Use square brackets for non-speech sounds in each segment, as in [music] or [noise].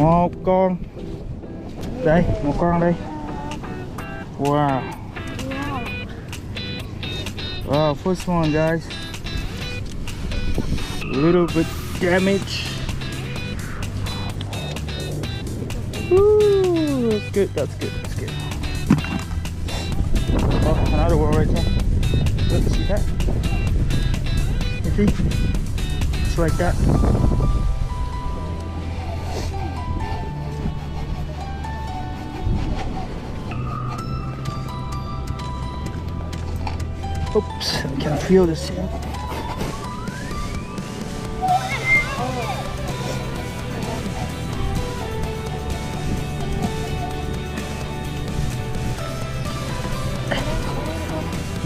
một con. Đây một con đây. Wow. Wow first one guys. A little bit damage. Woo, that's good that's good that's good. Oh another one right there. Look see that. You see? It's like that Oops, I can feel the sand.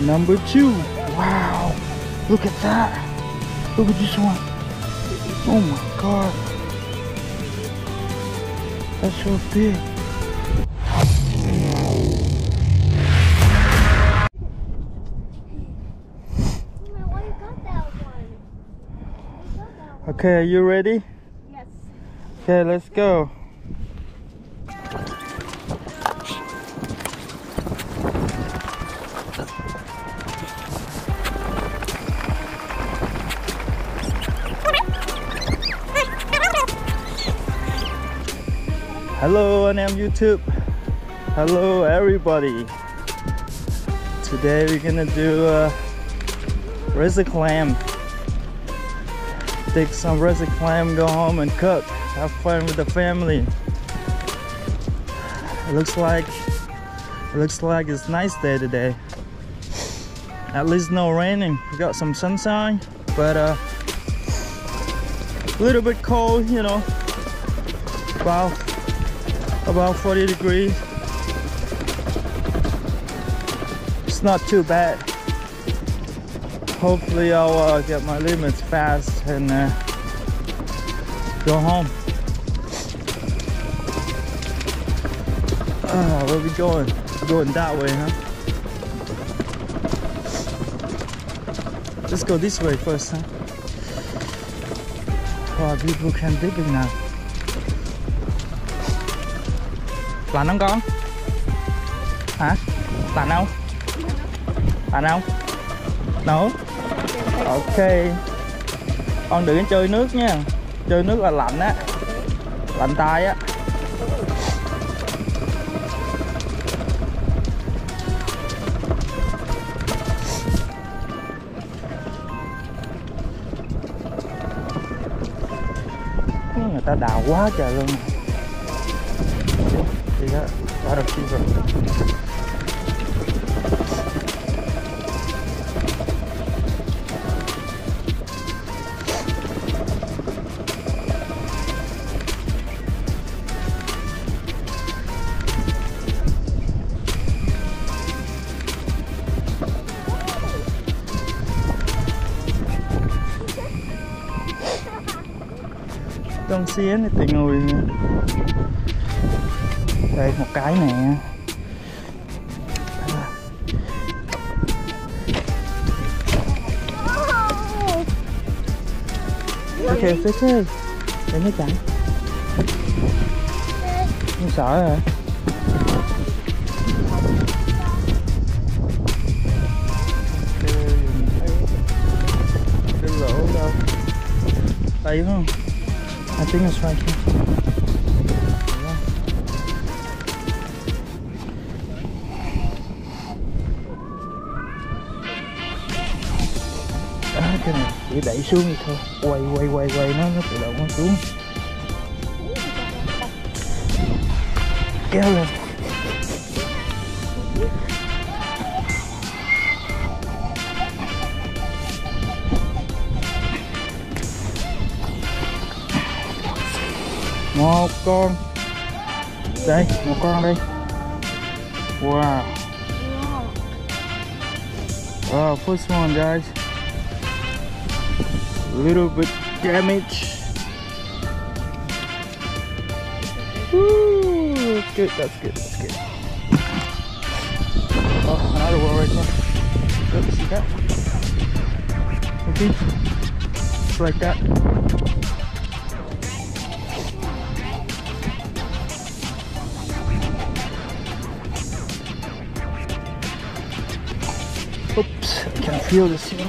Number two. Wow. Look at that. Look at this one. Oh my god. That's so big. Okay, are you ready? Yes. Okay, let's go. Hello, I'm YouTube. Hello, everybody. Today we're gonna do a razor clam. Take some rest razor clam, go home and cook. Have fun with the family. It looks like it looks like it's nice day today. At least no raining. We got some sunshine, but uh, a little bit cold, you know. About about 40 degrees. It's not too bad. Hopefully I'll uh, get my limits fast and uh, go home. Oh, where we going? We're going that way, huh? Let's go this way first, huh? Oh, people can dig it now. Lạnh không con? Hả? Không? Nấu, Ok. Con đừng chơi nước nha. Chơi nước là lạnh á. Lạnh tay á. Người ta đào quá trời luôn. Đi đó, đã được rồi. Con xía này thì ngồi đây một cái nè. Ok phê phê để nó chạy không sợ hả? Ok, lỗ đâu? Không? I think right here. Đó, cái này chỉ đẩy xuống thì thôi. Quay quay quay quay nó nó tự động nó xuống. Kéo lên. Một con. Đây một con đây. Wow. Wow first one guys. A little bit damage. Woo, that's good that's good that's good. Oh another one right there. Look see that. Okay. It's like that Oops, I can feel the seal.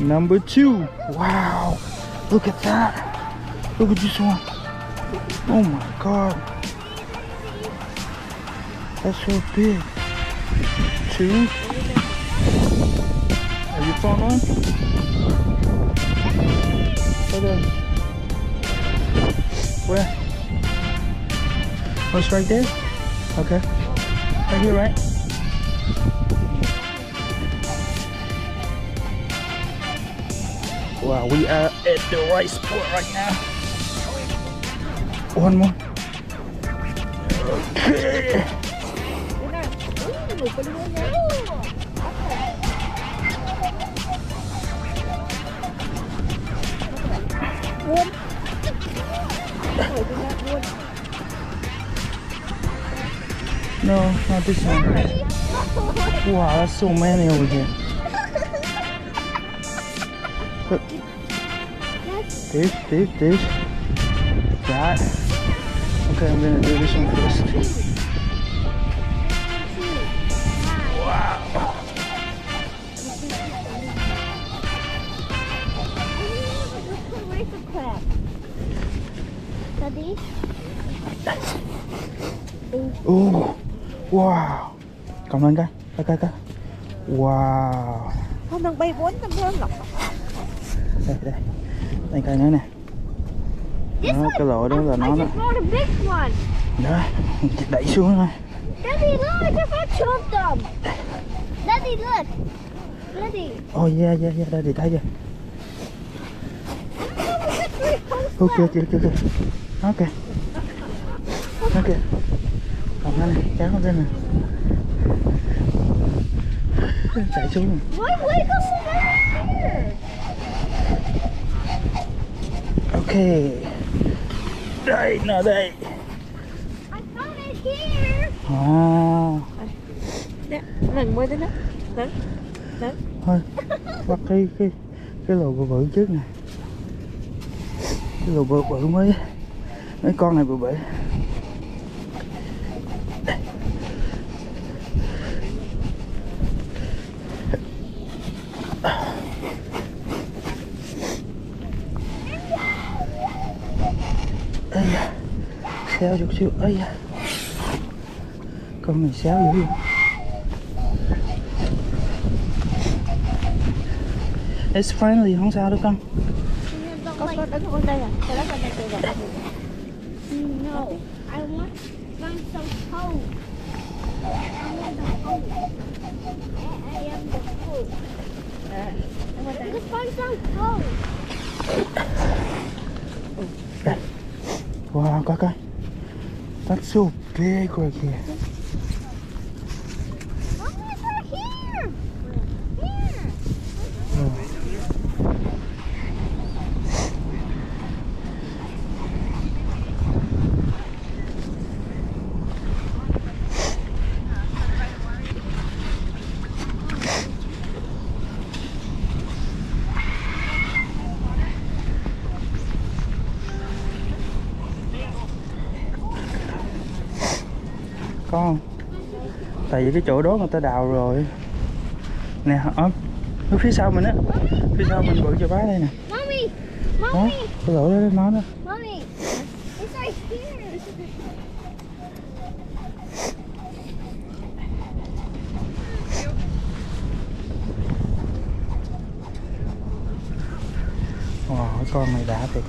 Number two. Wow. Look at that. Look at this one. Oh my god. That's so big. Two. Are you following? Where the? Where? Oh, it's right there? Okay. Right here, right? Wow, we are at the right spot right now. One more. Okay. [coughs] No, not this one. Wow, that's so many over here. Look, this, this, this, that. Okay, I'm gonna do this one first. Wow. Cầm lên cái, cái, cái, cái. Wow. Không đang bay bốn năm hơn lắm Đây, đây. Đây cái nữa nè. Đó, cái lỗ đó là I nó đó. Đó, [laughs] đẩy xuống thôi. Daddy, look, I found two of them. Daddy, look. Daddy. Oh yeah, yeah, yeah, thì thấy chưa? Ok, ok, ok, ok. Ok. Lên này, kéo nè. Chạy xuống here? Ok. Đây, nó đây. À, Nè, lần mới đến đó Đến thôi, bắt cái cái cái lồ bự bự trước nè. Cái lồ bự bự mới mấy con này bự bự. Xéo chút xíu, ây da Con này xéo dữ It's friendly, không sao đâu con Có có đứng ở bên đây à Cái đó đây No, I want some toes. I want the toes. I, I am the Let's find some toes. Wow, coi coi That's so big right here Không? Tại vì cái chỗ đó người ta đào rồi. Nè, ốm Ở phía sau mình á. Phía sau mình bự cho bá đây nè. Mommy, Đó, mommy, cái lỗ đó nó đó. Mommy. It's right here. Wow, cái con này đã thiệt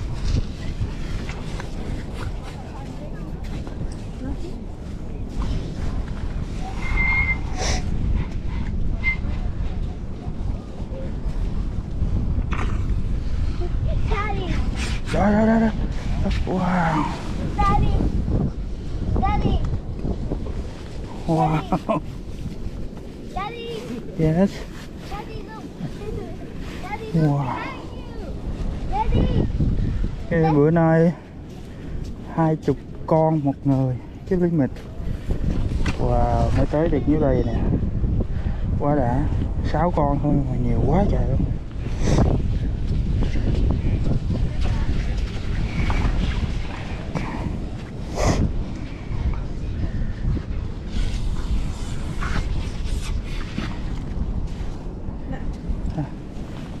con một người, cái limit wow mới tới được như đây nè. Quá đã, sáu con thôi mà nhiều quá trời luôn.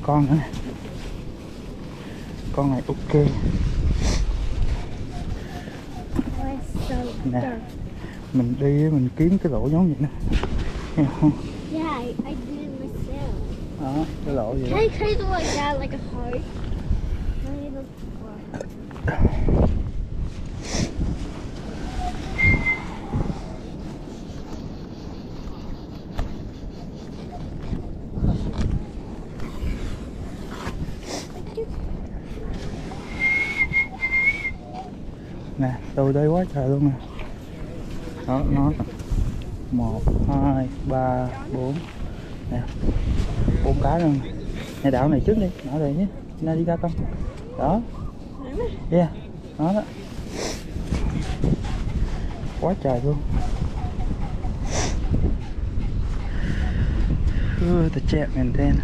Con nữa nè. Con này ok. Nè. dark. mình đi mình kiếm cái lỗ giống vậy nè Thấy không Yeah, I, I did it myself. đó cái lỗ vậy Can đó. I, can I do like that, like a heart? Can I do what? nè từ đây quá trời luôn nè đó nó. Một hai ba bốn. Nè bốn cá luôn. Nè đảo này trước đi nó đây nhé. Nó đi ra con. Đó. Yeah đó đó. Quá trời luôn. Ooh, the jet Chapman then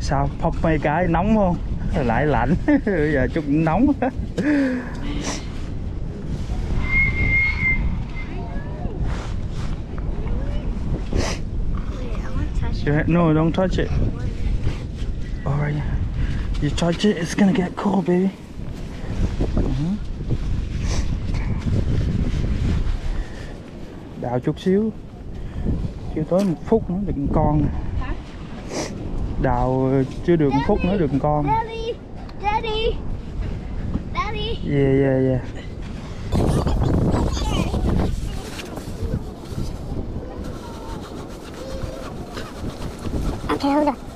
sao phóc mấy cái nóng không? Lại lạnh. [laughs] Giờ chút nóng. No don't touch it. Alright. You touch it it's gonna get cold baby. Mhm. đào chút xíu. Chưa tới một phút nữa được con đào chưa được một phút nữa được con Daddy! Daddy! Yeah yeah yeah Ok, hold on.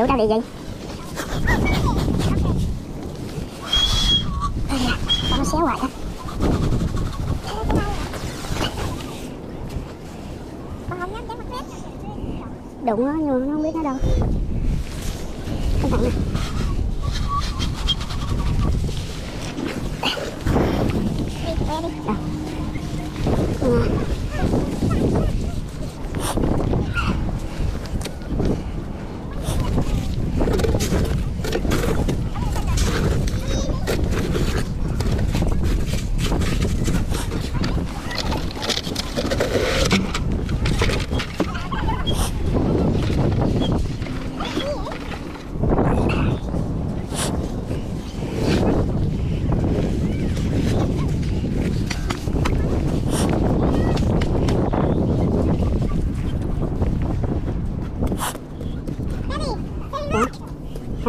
Sao tao vũ bị vậy? tao nó xéo hoài á. Đụng nó nhưng mà nó không biết nó đâu. Cẩn thận nè.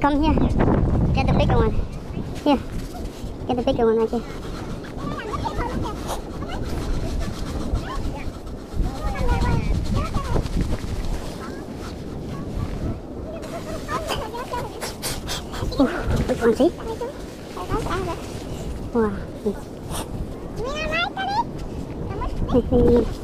me come here. Get the bigger one. Here. Get the bigger one right here. Ooh, big one, see? Wow. Hey, hey, hey.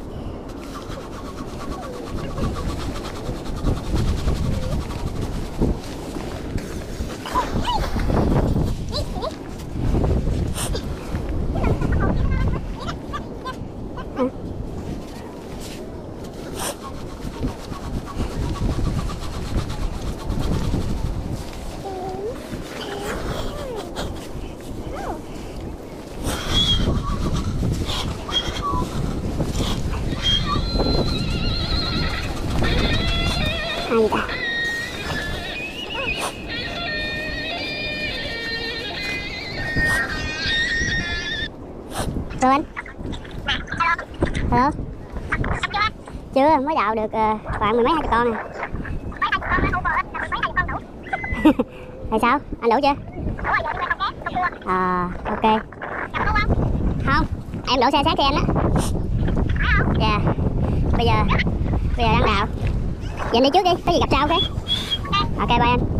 Rồi anh Hello? Chưa, mới đào được ờ, khoảng mười mấy hai chục con à. [laughs] nè Tại sao? Anh đủ chưa? À, ok. Không, em đổ xe sát cho em đó Dạ. Bây giờ Bây giờ đang đào. Vậy đi trước đi, có gì gặp sau ok? Ok bye anh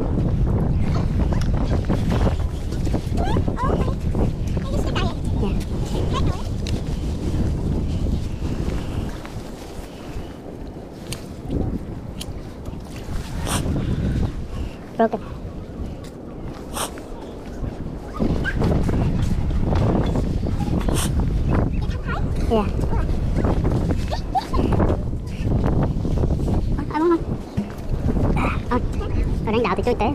Ờ, tôi đang đào thì chơi tế.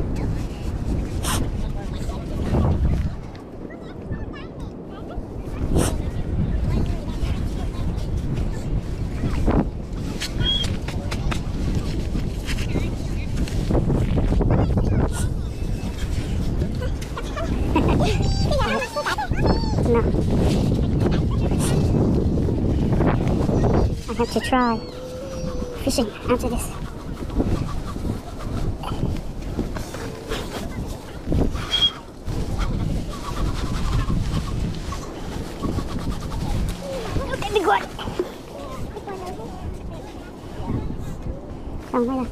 To try fishing after this. Okay, big one. Xong rồi nè.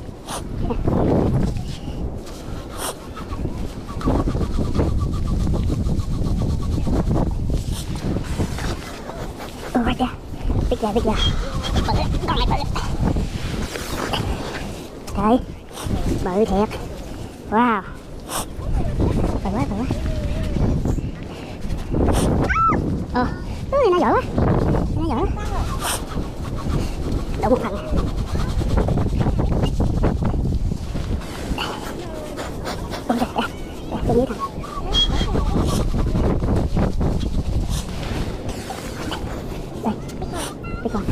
Oh, right there. Big guy, big guy. Bự, bự. Trời, bự thiệt. Wow. Bự quá, bự quá. Ồ, oh, nó giỏi quá. Nó giỏi quá. Đụng một phần nè. Ôi trời, đẹp, đẹp, bên dưới thằng. Đây, big one.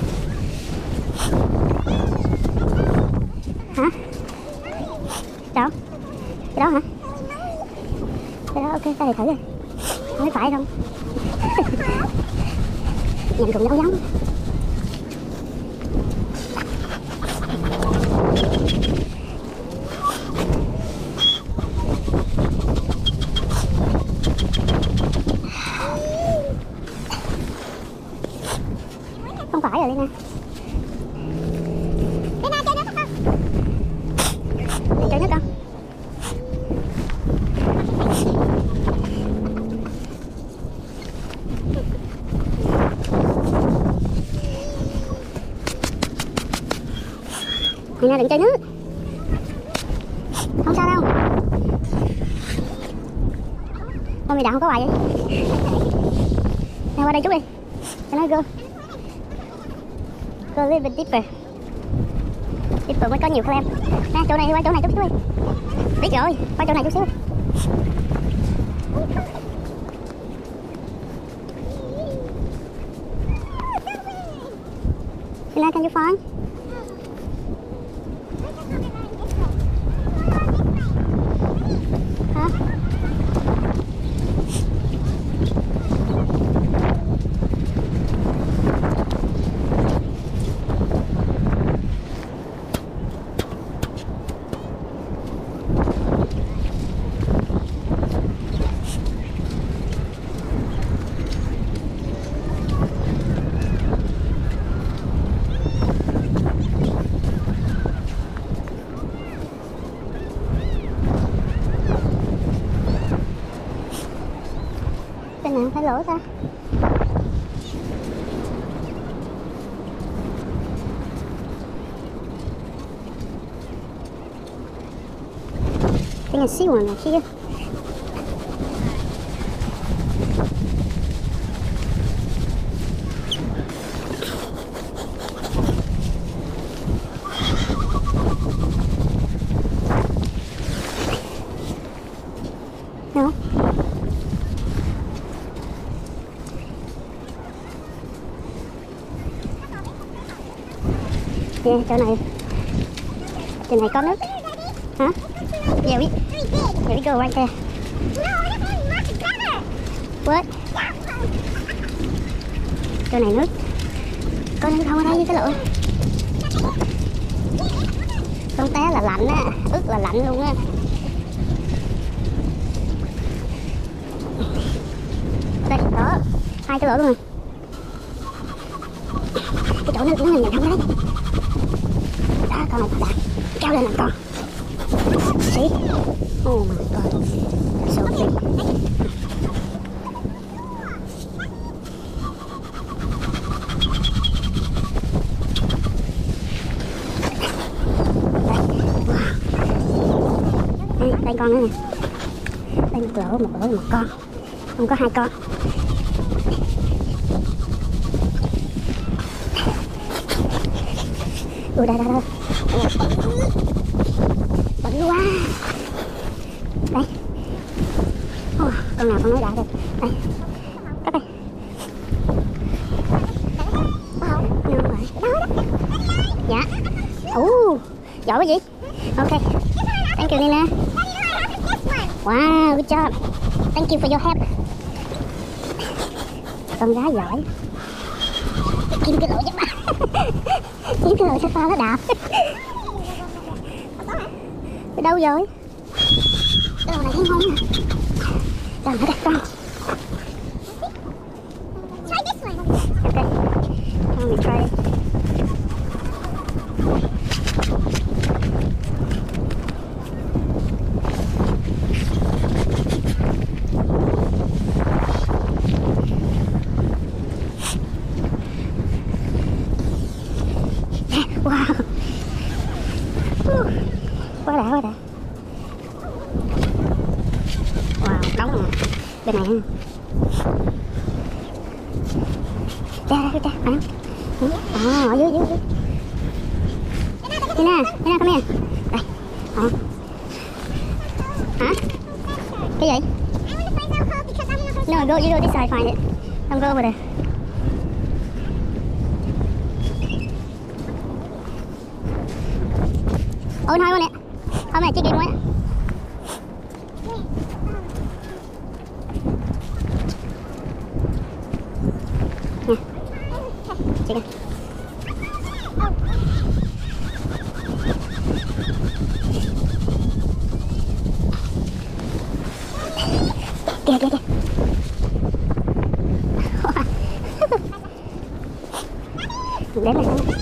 Hả? Đâu? Cái đó hả? Cái đó ok, ta thì thử rồi. Không biết phải không? Nhìn cùng giống giống. Không phải rồi Lina. Lina chơi nước không? Đi chơi nước con này đừng chơi nước. Không sao đâu. Con mày đã không có hoài vậy? Nè qua đây chút đi. Cho nó go. Go a little bit deeper. Deeper mới có nhiều clam. Nè chỗ này qua chỗ này chút xíu đi. Biết rồi, qua chỗ này chút xíu. Sina, can you find? Nè phải lỗ ta. Cái này xíu mà one right Kìa, chỗ này. Chỗ này có nước. Hả? Yeah we yeah we go right there what chỗ này nước. Có nước không ở đây với cái lỗ? Con té là lạnh á. Ướt là lạnh luôn á. Đây đó. Hai cái lỗ luôn. Rồi cái chỗ này nó hình nhìn không đấy con này đã kéo lên làm con. See oh my god. So big đây, đây con nữa nè. Đây một lỗ một lỗ một con. Không có hai con. Ui đây đây đây bự quá đây Ồ, con nào con nói đã được đây cắt đây Đâu rồi? dạ ủ, giỏi quá vậy ok thank you Nina wow good job thank you for your help con gái giỏi kiếm cái lỗ giúp kiếm cái lỗ cho pha nó đạp đâu rồi? Đâu lại này thấy không? Nè Trời ơi, con Try this one. Ok. Come on, try. It. Wow Uh, Quá đã quá đã Wow, đóng rồi Bên này ha Ra ra ra. Bạn À, ở dưới dưới dưới. Nina, Nina come here Đây. Đó Hả? Cái gì? No, go, you go this side find it Don't go over there Bye-bye.